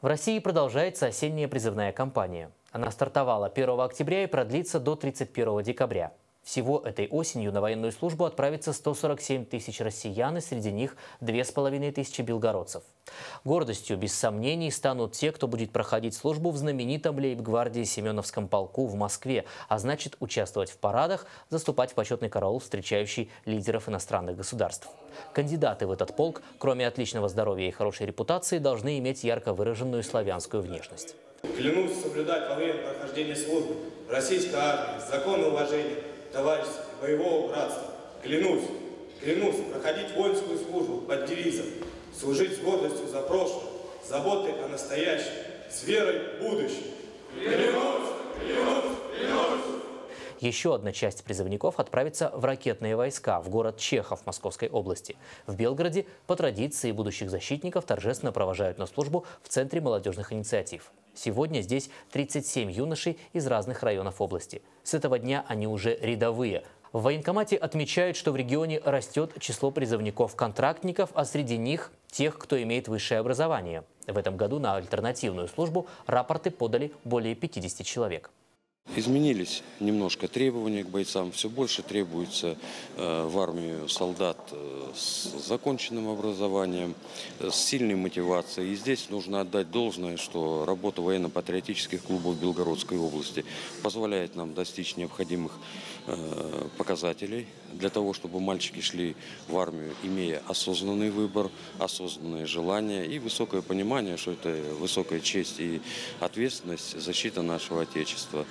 В России продолжается осенняя призывная кампания. Она стартовала 1 октября и продлится до 31 декабря. Всего этой осенью на военную службу отправится 147 тысяч россиян, и среди них 2,5 тысячи белгородцев. Гордостью, без сомнений, станут те, кто будет проходить службу в знаменитом лейб-гвардии Семеновском полку в Москве, а значит участвовать в парадах, заступать в почетный караул, встречающий лидеров иностранных государств. Кандидаты в этот полк, кроме отличного здоровья и хорошей репутации, должны иметь ярко выраженную славянскую внешность. Клянусь соблюдать во время прохождения службы российской армии закон уважения товарищества и боевого братства. Клянусь, клянусь проходить воинскую службу под девизом, служить с гордостью за прошлое, заботой о настоящем, с верой в будущее. Клянусь, клянусь, клянусь. Еще одна часть призывников отправится в ракетные войска в город Чехов Московской области. В Белгороде по традиции будущих защитников торжественно провожают на службу в Центре молодежных инициатив. Сегодня здесь 37 юношей из разных районов области. С этого дня они уже рядовые. В военкомате отмечают, что в регионе растет число призывников-контрактников, а среди них тех, кто имеет высшее образование. В этом году на альтернативную службу рапорты подали более 50 человек. Изменились немножко требования к бойцам. Все больше требуется э, в армию солдат э, с законченным образованием, э, с сильной мотивацией. И здесь нужно отдать должное, что работа военно-патриотических клубов Белгородской области позволяет нам достичь необходимых показателей для того, чтобы мальчики шли в армию, имея осознанный выбор, осознанное желание и высокое понимание, что это высокая честь и ответственность защита нашего Отечества.